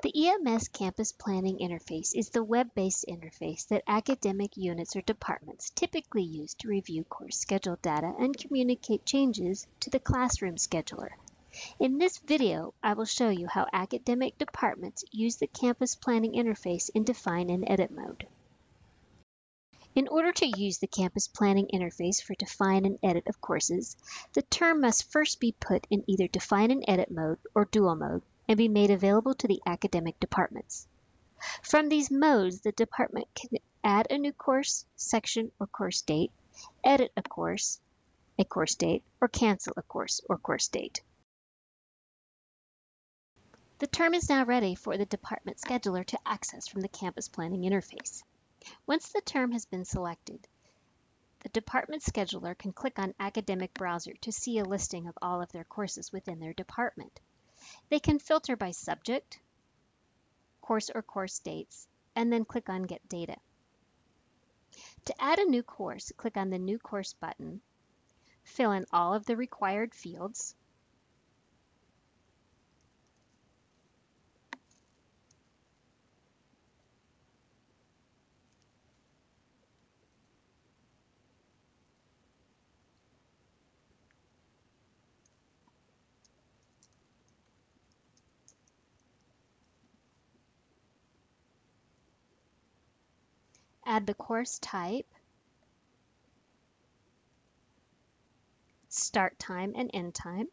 The EMS Campus Planning Interface is the web-based interface that academic units or departments typically use to review course schedule data and communicate changes to the classroom scheduler. In this video, I will show you how academic departments use the Campus Planning Interface in Define and Edit mode. In order to use the Campus Planning Interface for Define and Edit of courses, the term must first be put in either Define and Edit mode or Dual mode and be made available to the academic departments. From these modes, the department can add a new course, section, or course date, edit a course, a course date, or cancel a course or course date. The term is now ready for the department scheduler to access from the campus planning interface. Once the term has been selected, the department scheduler can click on Academic Browser to see a listing of all of their courses within their department. They can filter by subject, course or course dates, and then click on Get Data. To add a new course, click on the New Course button, fill in all of the required fields, add the course type, start time and end time,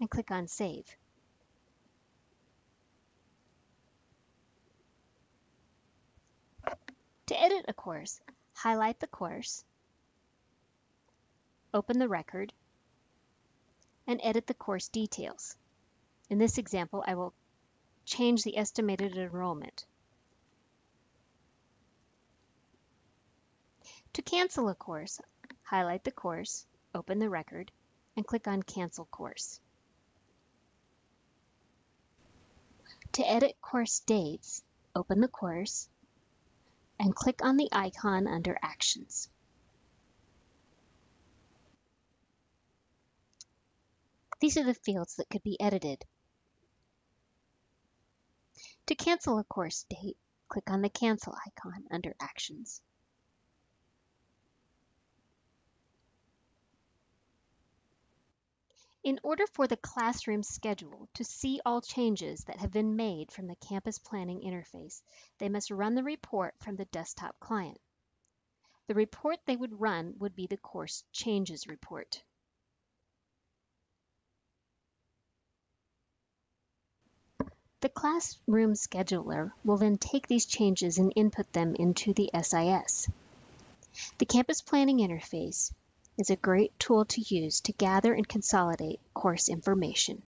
and click on Save. To edit a course, highlight the course, open the record, and edit the course details. In this example, I will change the estimated enrollment. To cancel a course, highlight the course, open the record, and click on Cancel Course. To edit course dates, open the course and click on the icon under Actions. These are the fields that could be edited. To cancel a course date, click on the Cancel icon under Actions. In order for the classroom schedule to see all changes that have been made from the campus planning interface, they must run the report from the desktop client. The report they would run would be the course changes report. The classroom scheduler will then take these changes and input them into the SIS. The campus planning interface is a great tool to use to gather and consolidate course information.